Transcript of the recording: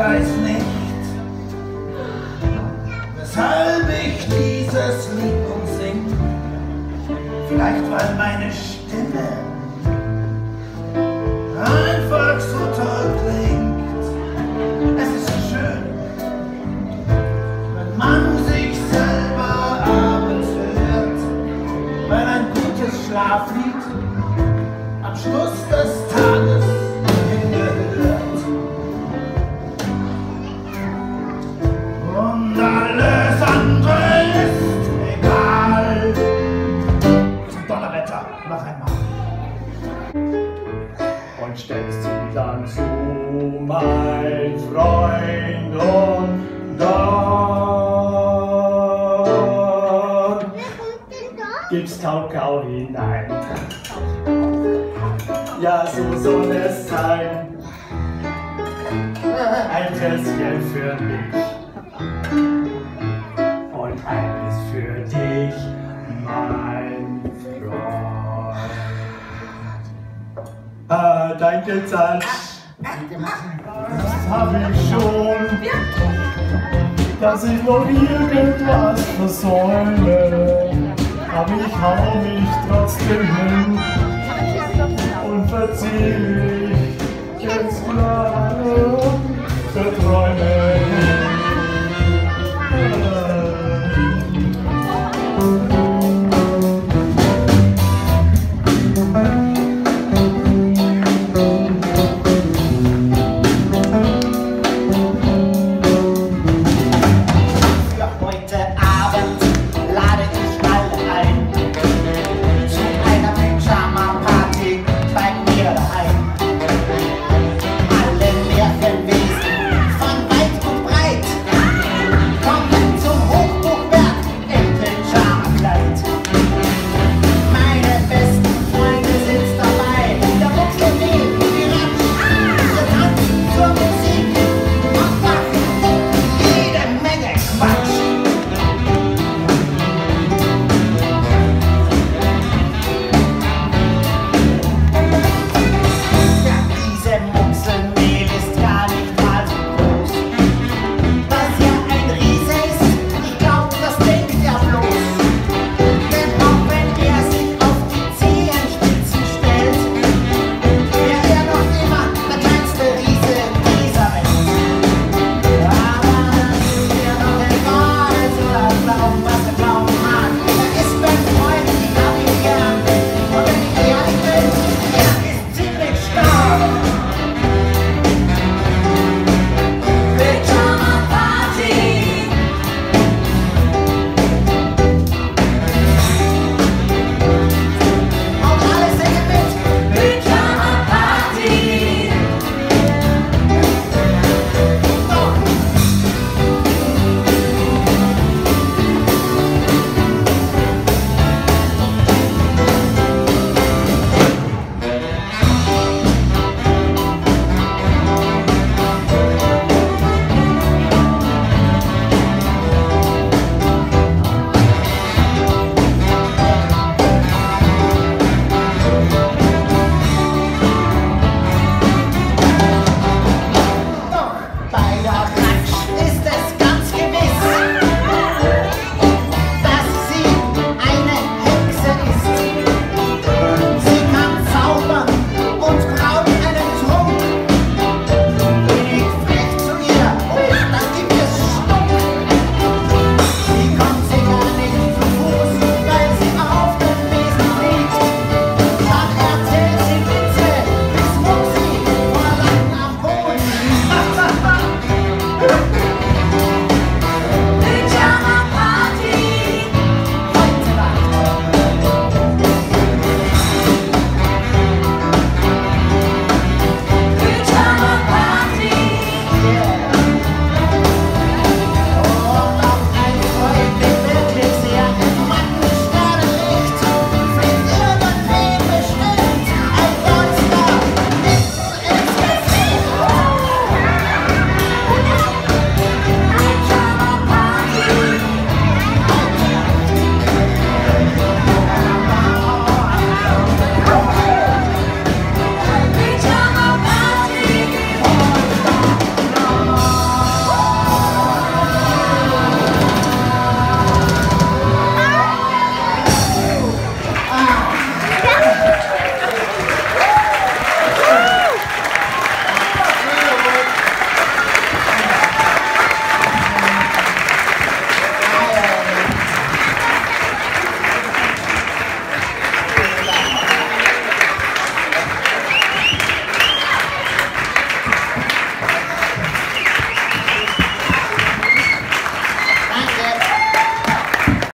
Ich Schlaflied am Schluss des Tages hingehört. Und alles andere ist egal. Zum Donnerwetter, noch einmal. und stellst ihn dann zu, mein Freund, und dann gibst Kakao hinein. Ja, so soll es sein. Ein Tässchen für mich und eines für dich, mein Freund. Ah, danke, Zanz. Das hab ich schon, dass ich noch irgendwas versäume. Aber ich hau mich trotzdem hin und verzieh mich jetzt gleich.